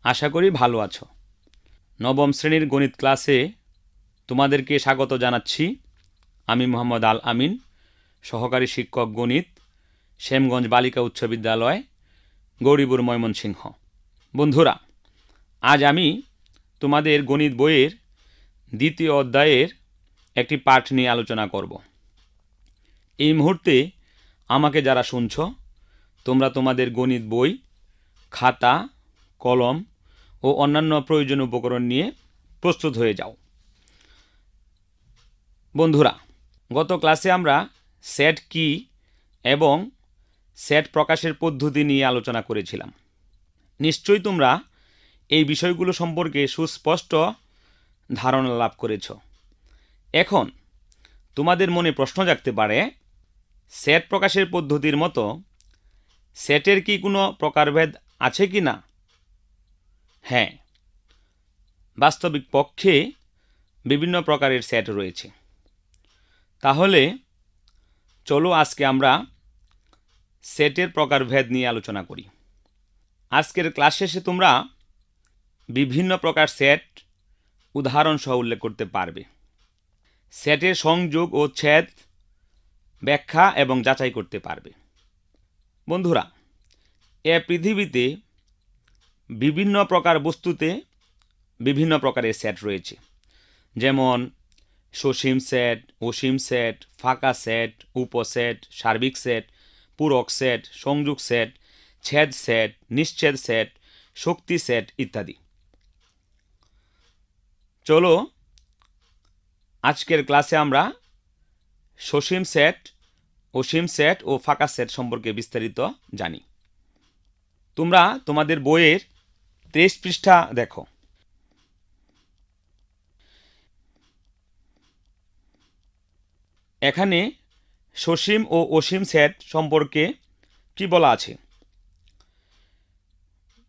আশা করি ভালো আছো। নবম শ্রেণির গণিত ক্লাসে তোমাদেরকে স্বাগত জানাচ্ছি। আমি মোহাম্মদ আল আমিন, সহকারী শিক্ষক গণিত, শ্যামগঞ্জ বালিকা উচ্চ বিদ্যালয়, গৌরীপুর ময়মনসিংহ। বন্ধুরা, আজ আমি তোমাদের গণিত বইয়ের দ্বিতীয় অধ্যায়ের একটি পাঠ নিয়ে আলোচনা করব। এই মুহূর্তে আমাকে যারা শুনছ, তোমরা তোমাদের গণিত বই খাতা, কলম ও অন্যান্য প্রয়োজনীয় উপকরণ নিয়ে প্রস্তুত হয়ে যাও। বন্ধুরা, গত ক্লাসে আমরা সেট কি এবং সেট প্রকাশের পদ্ধতি নিয়ে আলোচনা করেছিলাম। নিশ্চয়ই তোমরা এই বিষয়গুলো সম্পর্কে সুস্পষ্ট ধারণা লাভ করেছ। এখন তোমাদের মনে প্রশ্ন জাগতে পারে, সেট প্রকাশের পদ্ধতির মতো সেটের কি কোনো প্রকারভেদ আছে কি না? হ্যাঁ। বাস্তবিক পক্ষে বিভিন্ন প্রকারের সেট রয়েছে। তাহলে চলো আজকে আমরা সেটের প্রকারভেদ নিয়ে আলোচনা করি। আজকের ক্লাস শেষে তোমরা বিভিন্ন প্রকার সেট উদাহরণ সহ উল্লেখ করতে পারবে। সেটের সংযোগ ও ছেদ ব্যাখ্যা এবং যাচাই করতে পারবে। বন্ধুরা এ পৃথিবীতে বিভিন্ন প্রকার বস্তুতে বিভিন্ন প্রকারের সেট রয়েছে। যেমন সসীম সেট অসীম সেট ফাঁকা সেট উপসেট সার্বিক সেট পূরক সেট সংযোগ সেট ছেদ সেট নিশ্ছেদ সেট শক্তি সেট ইত্যাদি। চলো আজকের ক্লাসে আমরা সসীম সেট অসীম সেট ও ফাঁকা সেট সম্পর্কে বিস্তারিত জানি। তোমরা তোমাদের বইয়ের তেইশ পৃষ্ঠা দেখো। এখানে সসীম ও অসীম সেট সম্পর্কে কি বলা আছে?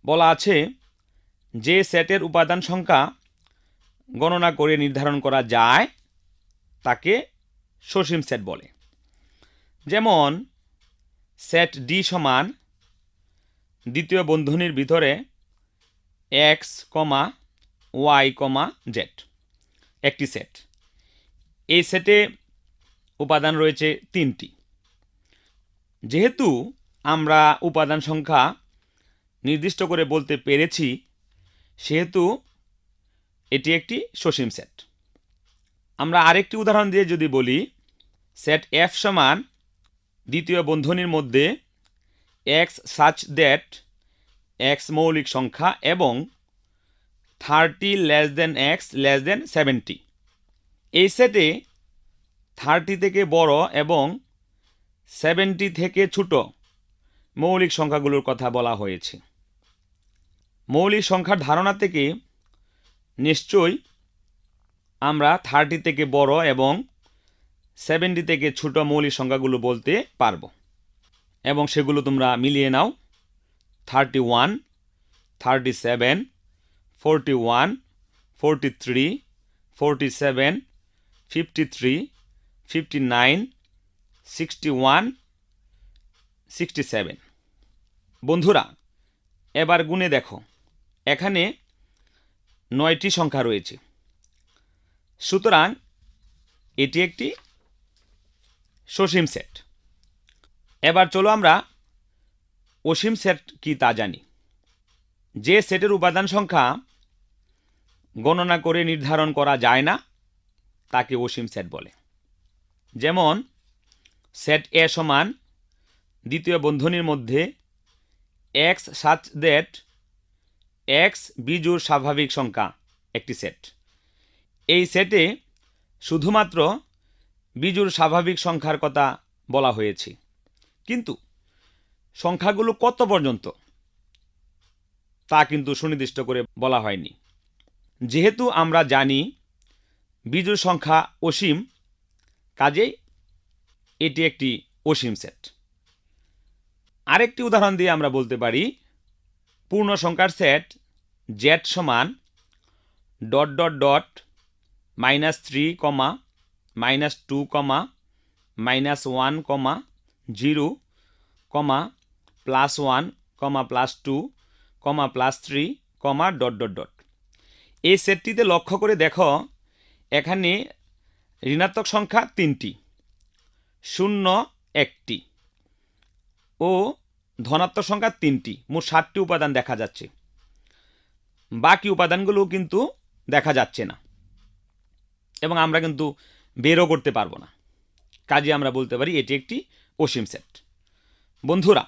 বলা আছে, যে সেটের উপাদান সংখ্যা গণনা করে নির্ধারণ করা যায়, তাকে সসীম সেট বলে। যেমন সেট ডি সমান দ্বিতীয় বন্ধনীর ভিতরে x comma y comma z, একটি সেট। এই সেটে উপাদান রয়েছে তিনটি। যেহেতু আমরা উপাদান সংখ্যা নির্দিষ্ট করে বলতে পেরেছি, সেহেতু এটি একটি সসীম সেট। আমরা আরেকটি উদাহরণ দিয়ে যদি বলি, সেট এফ সমান দ্বিতীয় বন্ধনীর মধ্যে এক্স সাচ দ্যাট এক্স মৌলিক সংখ্যা এবং thirty less than x less than seventy এই সেটে থার্টি থেকে বড় এবং সেভেন্টি থেকে ছোট মৌলিক সংখ্যাগুলোর কথা বলা হয়েছে। মৌলিক সংখ্যার ধারণা থেকে নিশ্চয়ই আমরা থার্টি থেকে বড় এবং সেভেন্টি থেকে ছোট মৌলিক সংখ্যাগুলো বলতে পারব। এবং সেগুলো তোমরা মিলিয়ে নাও। Thirty one thirty seven forty one forty three forty seven fifty three fifty nine sixty one sixty seven বন্ধুরা, এবার গুণে দেখো। এখানে নয়টি সংখ্যা রয়েছে। সুতরাং এটি একটি সসীম সেট। এবার চলো আমরা অসীম সেট কি তা জানি। যে সেটের উপাদান সংখ্যা গণনা করে নির্ধারণ করা যায় না, তাকে অসীম সেট বলে। যেমন, সেট এ সমান দ্বিতীয় বন্ধনীর মধ্যে এক্স সাত দ্যাট এক্স বিজুর স্বাভাবিক সংখ্যা একটি সেট। এই সেটে শুধুমাত্র বিজুর স্বাভাবিক সংখ্যার কথা বলা হয়েছে। কিন্তু সংখ্যাগুলো কত পর্যন্ত? তা কিন্তু সুনির্দিষ্ট করে বলা হয়নি। যেহেতু আমরা জানি বিজুর সংখ্যা অসীম, কাজেই এটি একটি অসীম সেট। আরেকটি উদাহরণ দিয়ে আমরা বলতে পারি, পূর্ণ সংখ্যার সেট জেড সমান dot dot dot minus three comma minus two comma minus one comma zero, comma, plus one, comma, plus two, comma, plus three, comma, dot dot dot. এই সেটটিতে লক্ষ্য করে দেখো, এখানে ঋণাত্মক সংখ্যা তিনটি, শূন্য একটি ও ধনাত্মক সংখ্যা তিনটি। মোট ষাটটি উপাদান দেখা যাচ্ছে। বাকি উপাদানগুলো কিন্তু দেখা যাচ্ছে না এবং আমরা কিন্তু বেরও করতে পারব না। কাজে আমরা বলতে পারি এটি একটি অসীম সেট। বন্ধুরা,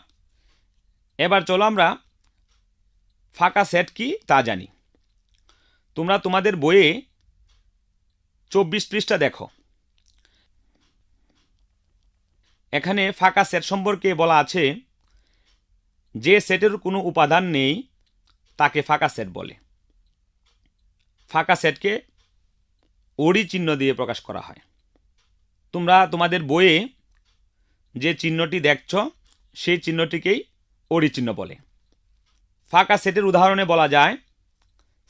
এবার চলো আমরা ফাঁকা সেট কি তা জানি। তোমরা তোমাদের বইয়ে চব্বিশ পৃষ্ঠা দেখো। এখানে ফাঁকা সেট সম্পর্কে বলা আছে, যে সেটের কোনো উপাদান নেই তাকে ফাঁকা সেট বলে। ফাঁকা সেটকে ওড়ি চিহ্ন দিয়ে প্রকাশ করা হয়। তোমরা তোমাদের বইয়ে যে চিহ্নটি দেখছ, সেই চিহ্নটিকেই ওড়ি চিহ্ন বলে। ফাঁকা সেটের উদাহরণে বলা যায়,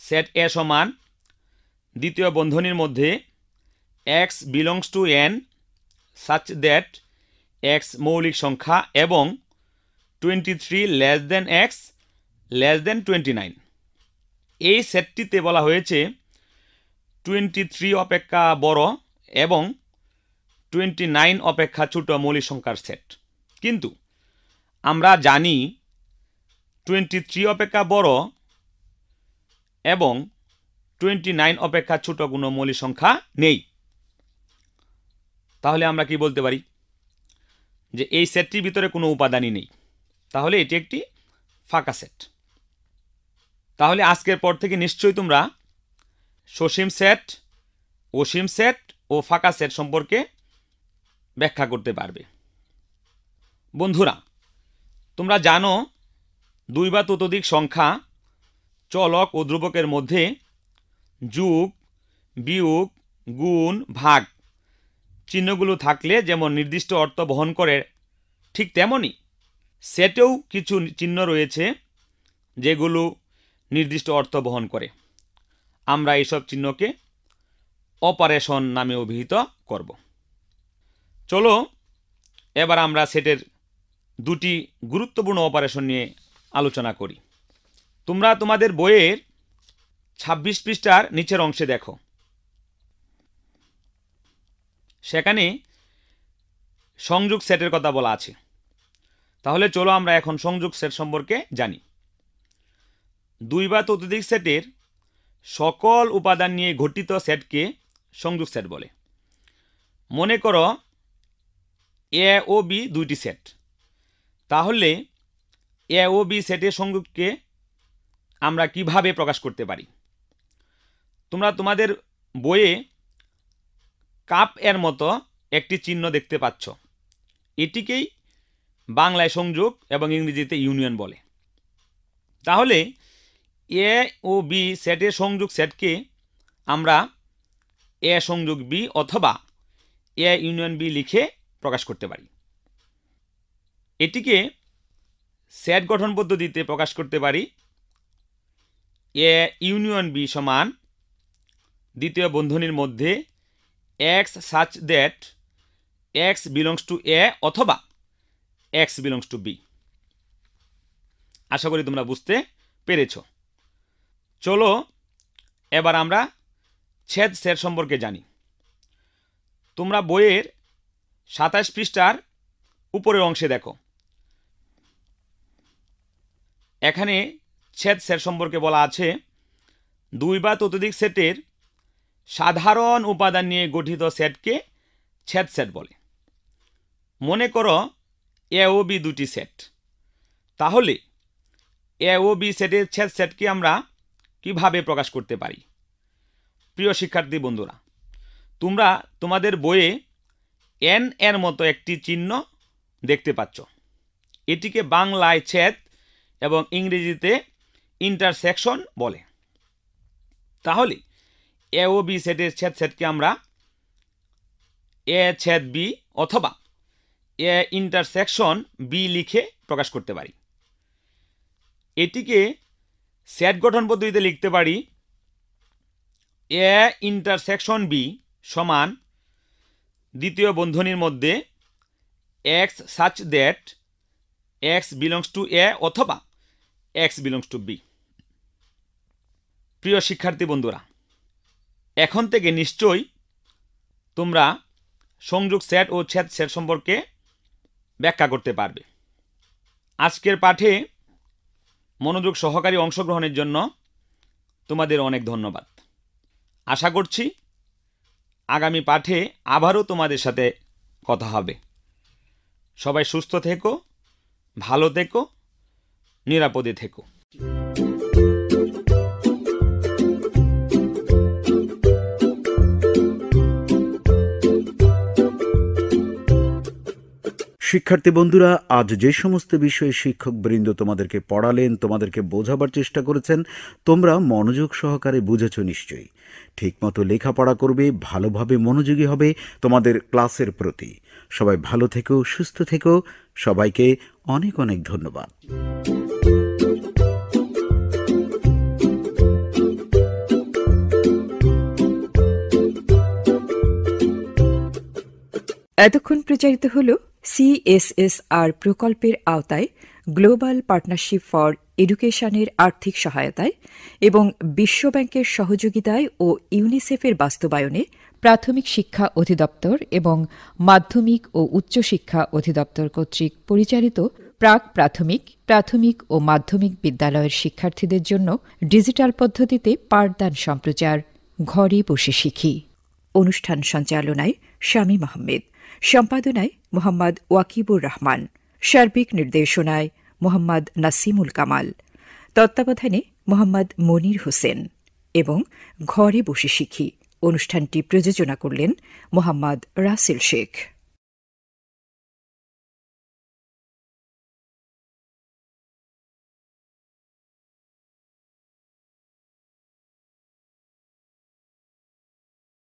সেট এ সমান দ্বিতীয় বন্ধনীর মধ্যে x belongs to n such that x মৌলিক সংখ্যা এবং twenty three less than x less than twenty nine এই সেটটিতে বলা হয়েছে টোয়েন্টি থ্রি অপেক্ষা বড় এবং টোয়েন্টি নাইন অপেক্ষা ছোট মৌলিক সংখ্যার সেট। কিন্তু আমরা জানি টোয়েন্টি থ্রি অপেক্ষা বড় এবং টোয়েন্টি নাইন অপেক্ষা ছোট কোনো মৌলিক সংখ্যা নেই। তাহলে আমরা কি বলতে পারি? যে এই সেটটির ভিতরে কোনো উপাদানই নেই। তাহলে এটি একটি ফাঁকা সেট। তাহলে আজকের পর থেকে নিশ্চয়ই তোমরা সসীম সেট, অসীম সেট ও ফাঁকা সেট সম্পর্কে ব্যাখ্যা করতে পারবে। বন্ধুরা, তোমরা জানো দুই বা ততোধিক সংখ্যা চলক ও ধ্রুবকের মধ্যে যুগ, বিয়োগ, গুণ, ভাগ চিহ্নগুলো থাকলে যেমন নির্দিষ্ট অর্থ বহন করে, ঠিক তেমনই সেটেও কিছু চিহ্ন রয়েছে যেগুলো নির্দিষ্ট অর্থ বহন করে। আমরা এইসব চিহ্নকে অপারেশন নামে অভিহিত করব। চলো, এবার আমরা সেটের দুটি গুরুত্বপূর্ণ অপারেশন নিয়ে আলোচনা করি। তোমরা তোমাদের বইয়ের ছাব্বিশ পৃষ্ঠার নিচের অংশে দেখো। সেখানে সংযোগ সেটের কথা বলা আছে। তাহলে চলো আমরা এখন সংযোগ সেট সম্পর্কে জানি। দুই বা ততোধিক সেটের সকল উপাদান নিয়ে গঠিত সেটকে সংযোগ সেট বলে। মনে করো এ ও বি দুইটি সেট তাহলে এ ও বি সেটের সংযোগকে আমরা কীভাবে প্রকাশ করতে পারি? তোমরা তোমাদের বইয়ে কাপ এর মতো একটি চিহ্ন দেখতে পাচ্ছ। এটিকেই বাংলায় সংযোগ এবং ইংরেজিতে ইউনিয়ন বলে। তাহলে এ ও বি সেটের সংযোগ সেটকে আমরা এ সংযোগ বি অথবা এ ইউনিয়ন বি লিখে প্রকাশ করতে পারি। এটিকে সেট গঠন পদ্ধতিতে প্রকাশ করতে পারি। এ ইউনিয়ন বি সমান দ্বিতীয় বন্ধনীর মধ্যে x such that x belongs to a অথবা এক্স বিলংস টু বি। আশা করি তোমরা বুঝতে পেরেছ। চলো এবার আমরা ছেদ সেট সম্পর্কে জানি। তোমরা বইয়ের সাতাশ পৃষ্ঠার উপরের অংশে দেখো। এখানে ছেদ সেট সম্পর্কে বলা আছে, দুই বা ততোধিক সেটের সাধারণ উপাদান নিয়ে গঠিত সেটকে ছেদ সেট বলে। মনে করো এ ও বি দুটি সেট। তাহলে এ ও বি সেটের ছেদ সেটকে আমরা কীভাবে প্রকাশ করতে পারি? প্রিয় শিক্ষার্থী বন্ধুরা, তোমরা তোমাদের বইয়ে এন এর মতো একটি চিহ্ন দেখতে পাচ্ছ। এটিকে বাংলায় ছেদ এবং ইংরেজিতে ইন্টারসেকশন বলে। তাহলে, এ ও বি সেটের ছেদ সেটকে আমরা এ ছেদ বি অথবা এ ইন্টারসেকশন বি লিখে প্রকাশ করতে পারি। এটিকে সেট গঠন পদ্ধতিতে লিখতে পারি এ ইন্টারসেকশন বি সমান দ্বিতীয় বন্ধনীর মধ্যে x such that x belongs to a অথবা এক্স বিলংস টু বি প্রিয় শিক্ষার্থী বন্ধুরা, এখন থেকে নিশ্চয়ই তোমরা সংযোগ সেট ও ছেদ সেট সম্পর্কে ব্যাখ্যা করতে পারবে। আজকের পাঠে মনোযোগ সহকারী অংশগ্রহণের জন্য তোমাদের অনেক ধন্যবাদ। আশা করছি আগামী পাঠে আবারও তোমাদের সাথে কথা হবে। সবাই সুস্থ থেকো, ভালো থেকো, নিরাপদে থেকো। শিক্ষার্থী বন্ধুরা, আজ যে সমস্ত বিষয়ে শিক্ষক বৃন্দ তোমাদেরকে পড়ালেন, তোমাদেরকে বোঝাবার চেষ্টা করেছেন, তোমরা মনোযোগ সহকারে বুঝেছ নিশ্চয়ই। ঠিকমতো লেখাপড়া করবে, ভালোভাবে মনোযোগী হবে তোমাদের ক্লাসের প্রতি। সবাই ভালো থেকো, সুস্থ থেকো। সবাইকে অনেক অনেক ধন্যবাদ। এতক্ষণ প্রচারিত হল সিএসএসআর প্রকল্পের আওতায় গ্লোবাল পার্টনারশিপ ফর এডুকেশনের আর্থিক সহায়তায় এবং বিশ্বব্যাংকের সহযোগিতায় ও ইউনিসেফের বাস্তবায়নে প্রাথমিক শিক্ষা অধিদপ্তর এবং মাধ্যমিক ও উচ্চশিক্ষা অধিদপ্তর কর্তৃক পরিচালিত প্রাক প্রাথমিক প্রাথমিক ও মাধ্যমিক বিদ্যালয়ের শিক্ষার্থীদের জন্য ডিজিটাল পদ্ধতিতে পাঠদান সম্প্রচার, ঘরে বসে শিখি। অনুষ্ঠান সঞ্চালনায় শামীম আহমেদ, সম্পাদনায় মোহাম্মদ ওয়াকিবুর রহমান, সার্বিক নির্দেশনায় মোহাম্মদ নাসিমুল কামাল, তত্ত্বাবধানে মোহাম্মদ মনির হোসেন এবং ঘরে বসে শিখি। অনুষ্ঠানটি প্রযোজনা করলেন মোহাম্মদ রাসেল শেখ।